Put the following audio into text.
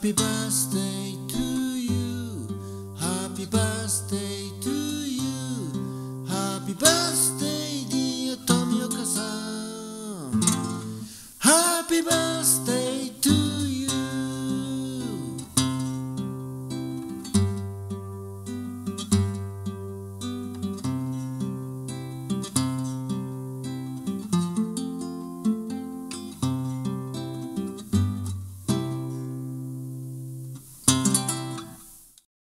Happy birthday to you. Happy birthday to you. Happy birthday, dear Tomioka-san. Happy birthday.